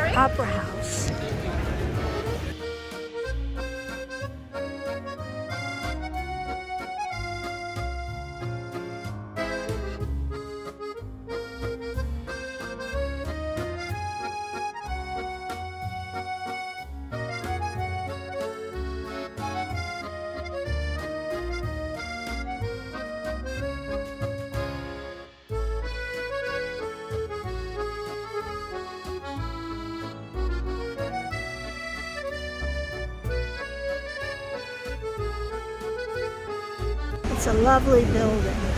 Opera House. A lovely building.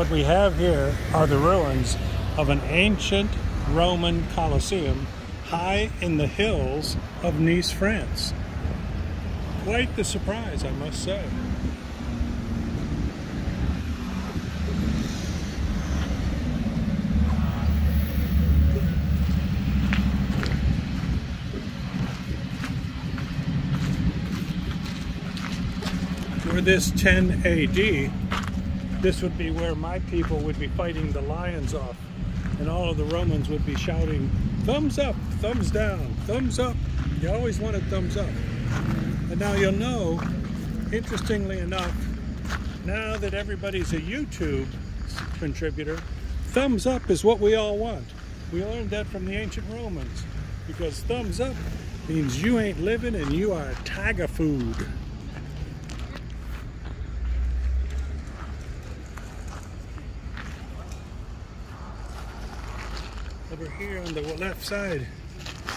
What we have here are the ruins of an ancient Roman Colosseum high in the hills of Nice, France. Quite the surprise, I must say. For this 10 AD, this would be where my people would be fighting the lions off and all of the Romans would be shouting thumbs up thumbs down thumbs up. You always wanted thumbs up. And now you'll know interestingly enough now that everybody's a YouTube contributor thumbs up is what we all want. We learned that from the ancient Romans because thumbs up means you ain't living and you are tiger food Over here on the left side,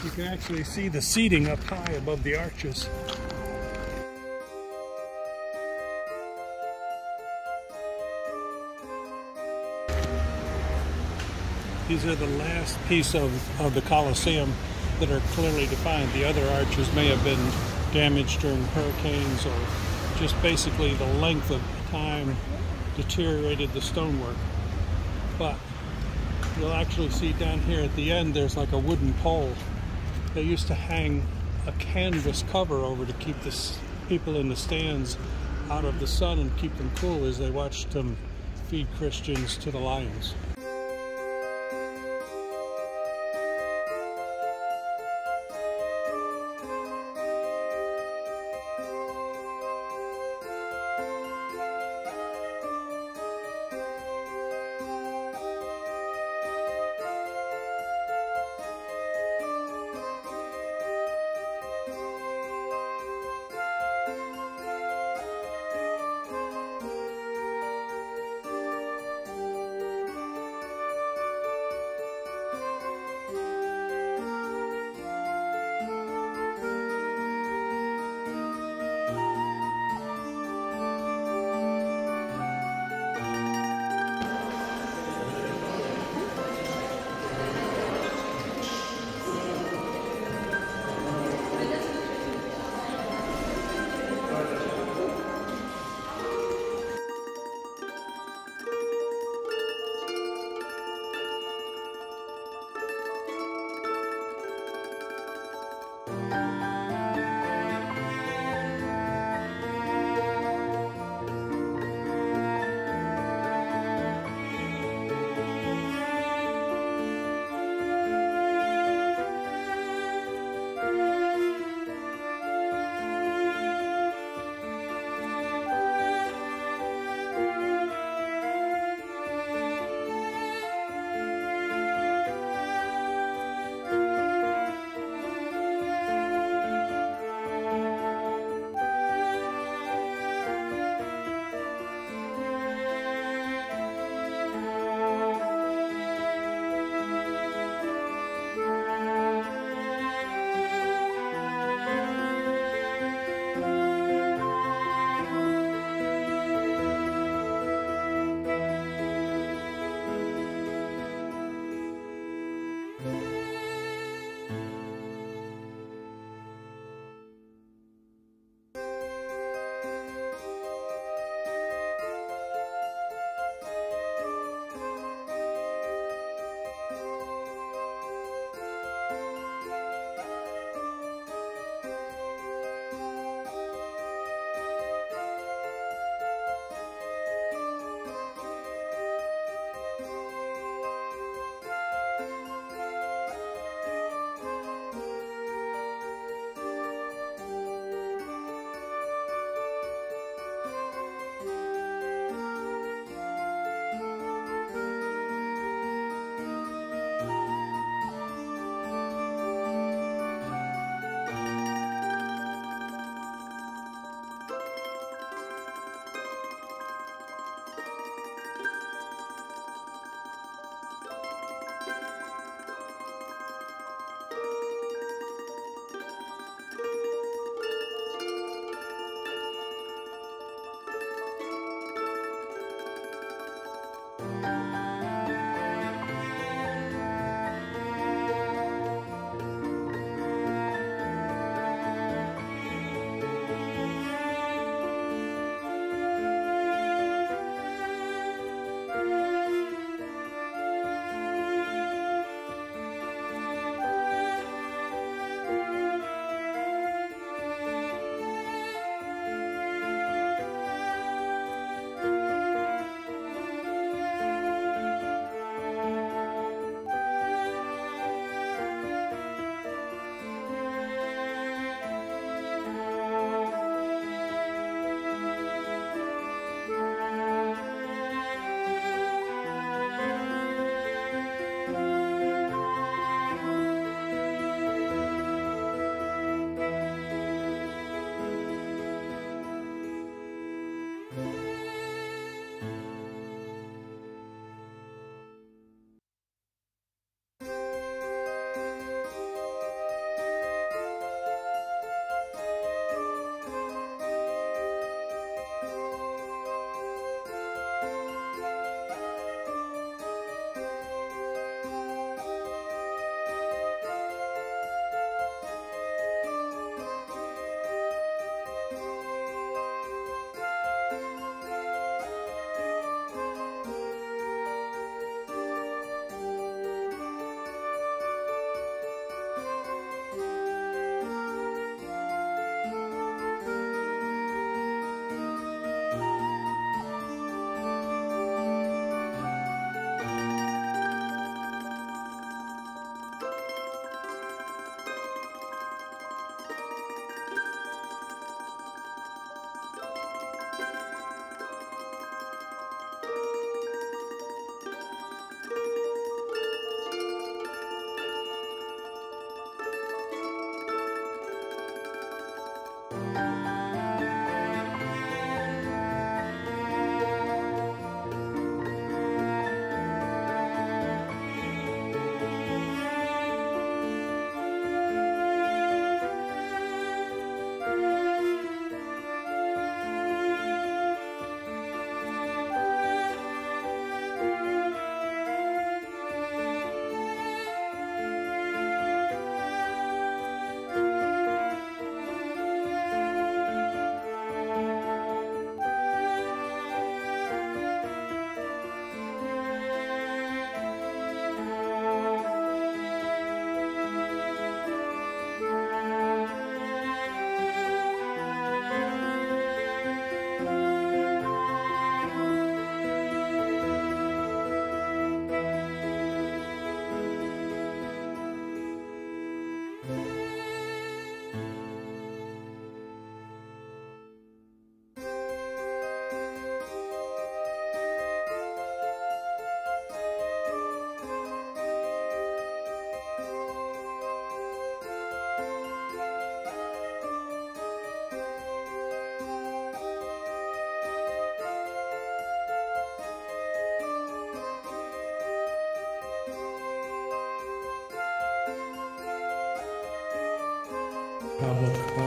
you can actually see the seating up high above the arches. These are the last piece of, of the Colosseum that are clearly defined. The other arches may have been damaged during hurricanes or just basically the length of time deteriorated the stonework. But you'll actually see down here at the end there's like a wooden pole. They used to hang a canvas cover over to keep the people in the stands out of the sun and keep them cool as they watched them feed Christians to the lions.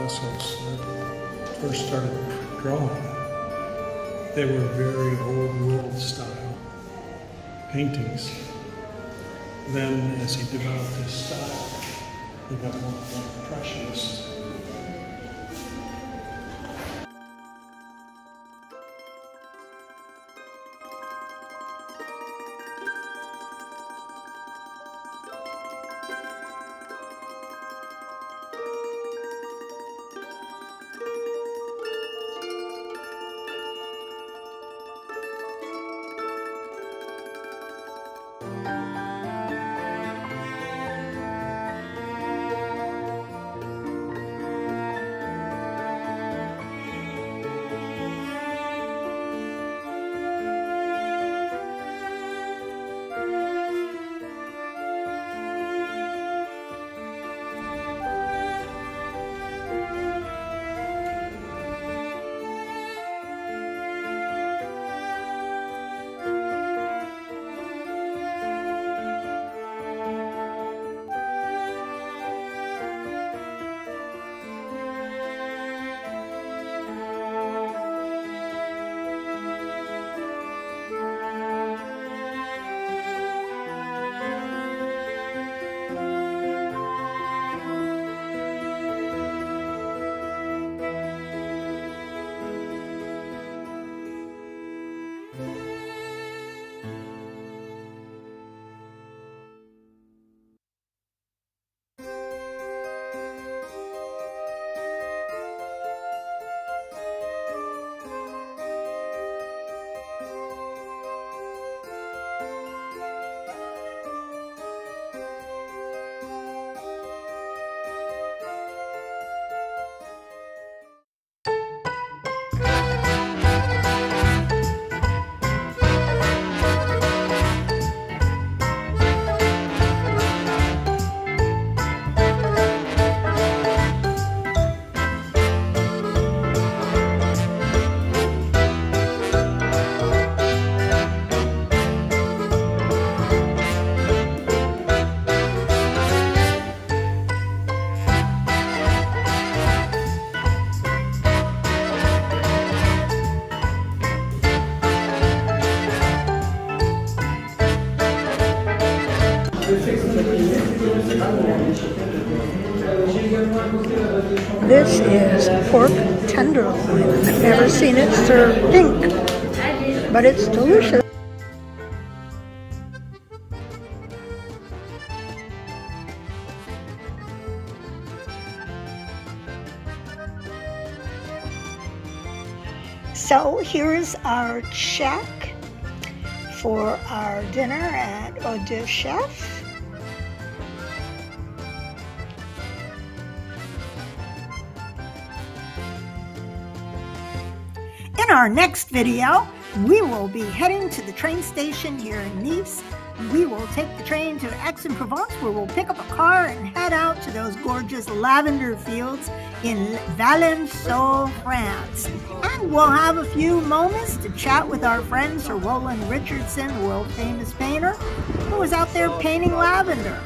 Picasso's first started drawing. They were very old world style paintings. Then, as he developed his style, he got more, more impressionist. This is pork tenderloin. I've never seen it served pink, but it's delicious. So here's our check for our dinner at Eau Chef. In our next video, we will be heading to the train station here in Nice. We will take the train to Aix-en-Provence where we'll pick up a car and head out to those gorgeous lavender fields in Valensole, France. And we'll have a few moments to chat with our friend Sir Roland Richardson, world famous painter, who was out there painting lavender.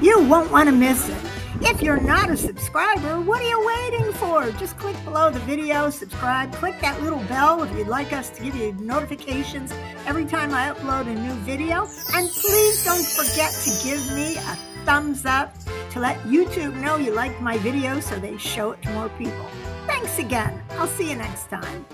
You won't want to miss it. If you're not a subscriber, what are you waiting for? Just click below the video, subscribe, click that little bell if you'd like us to give you notifications every time I upload a new video. And please don't forget to give me a thumbs up to let YouTube know you liked my video so they show it to more people. Thanks again. I'll see you next time.